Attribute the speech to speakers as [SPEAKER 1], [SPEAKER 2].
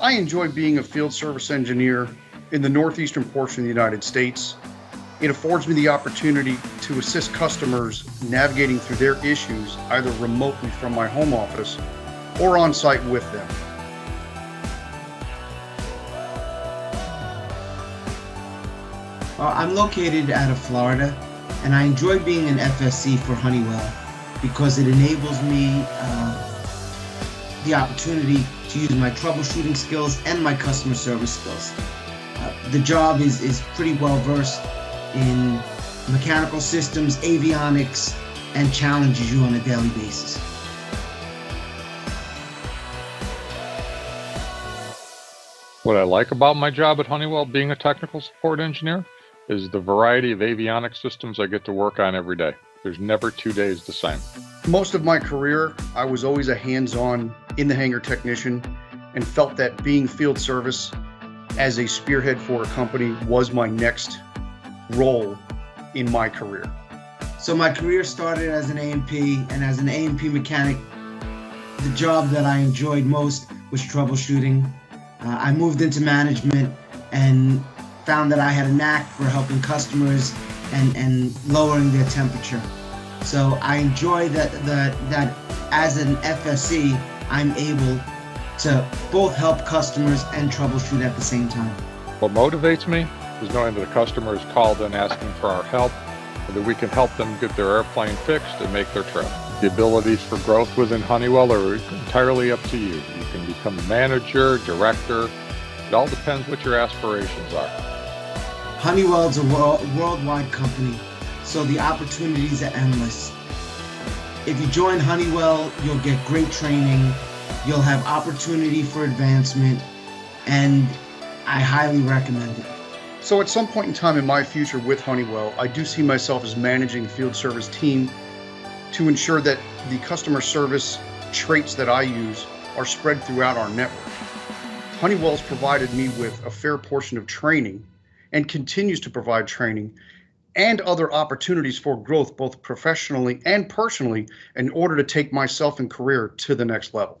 [SPEAKER 1] I enjoy being a field service engineer in the northeastern portion of the United States. It affords me the opportunity to assist customers navigating through their issues either remotely from my home office or on site with them.
[SPEAKER 2] I'm located out of Florida and I enjoy being an FSE for Honeywell because it enables me uh, the opportunity to use my troubleshooting skills and my customer service skills. Uh, the job is, is pretty well versed in mechanical systems, avionics, and challenges you on a daily basis.
[SPEAKER 3] What I like about my job at Honeywell being a technical support engineer is the variety of avionics systems I get to work on every day. There's never two days the same.
[SPEAKER 1] Most of my career, I was always a hands on in the hangar technician and felt that being field service as a spearhead for a company was my next role in my career.
[SPEAKER 2] So my career started as an A&P and as an A&P mechanic. The job that I enjoyed most was troubleshooting. Uh, I moved into management and found that I had a knack for helping customers and, and lowering their temperature. So I enjoy that, that, that as an FSE, I'm able to both help customers and troubleshoot at the same time.
[SPEAKER 3] What motivates me is knowing that a customer is called in asking for our help, and that we can help them get their airplane fixed and make their trip. The abilities for growth within Honeywell are entirely up to you. You can become a manager, director. It all depends what your aspirations are.
[SPEAKER 2] Honeywell is a world, worldwide company, so the opportunities are endless. If you join Honeywell, you'll get great training, you'll have opportunity for advancement, and I highly recommend it.
[SPEAKER 1] So, at some point in time in my future with Honeywell, I do see myself as managing the field service team to ensure that the customer service traits that I use are spread throughout our network. Honeywell's provided me with a fair portion of training and continues to provide training and other opportunities for growth, both professionally and personally, in order to take myself and career to the next level.